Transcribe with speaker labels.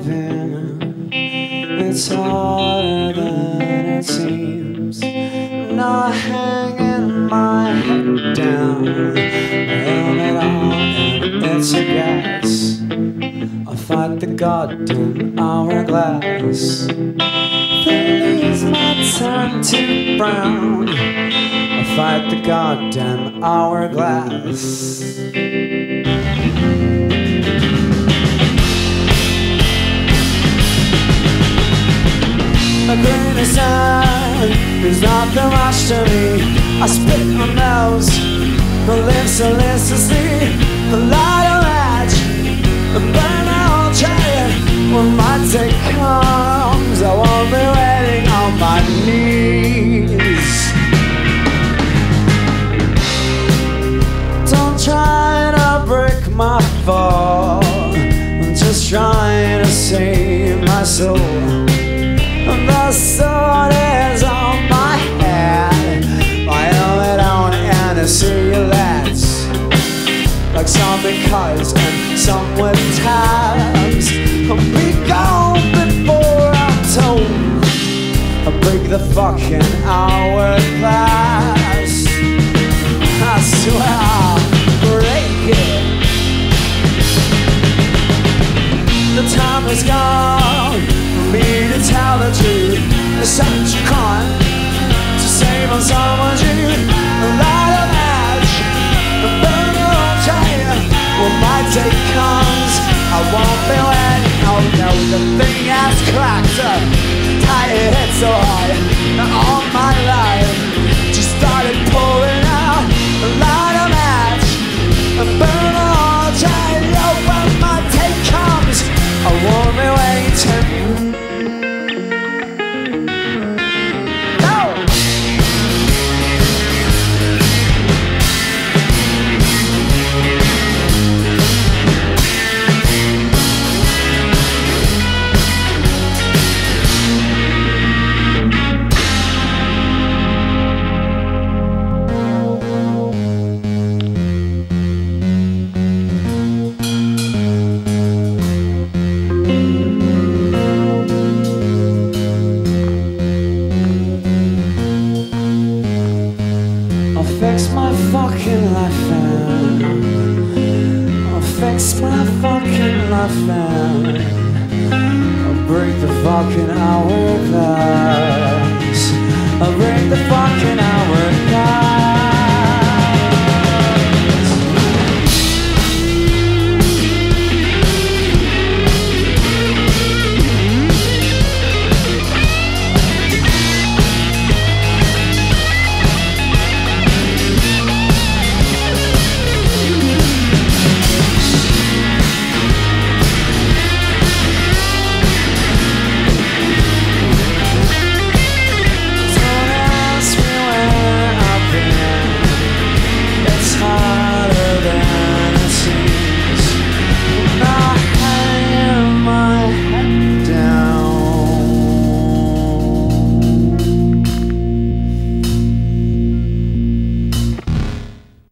Speaker 1: loving. It's harder than it seems. Not hanging my head down. Held it on it's a gas I fight the goddamn hourglass. Please my turn to brown. I fight the goddamn hourglass. Sand is nothing much to me. I spit my nose, the lips are listlessly, the light of match, the burn out chain. When my day comes, I won't be waiting on my knees. Don't try to break my fall. I'm just trying to save my soul. And the some and some with tabs. I'll be gone before I'm told. I break the fucking hourglass. I swear I'll break it. The time is gone for me to tell the truth. It's such a con to save on someone's youth. fucking life. I'll fix my fucking life now. I'll break the fucking hourglass. I'll break the fucking hourglass.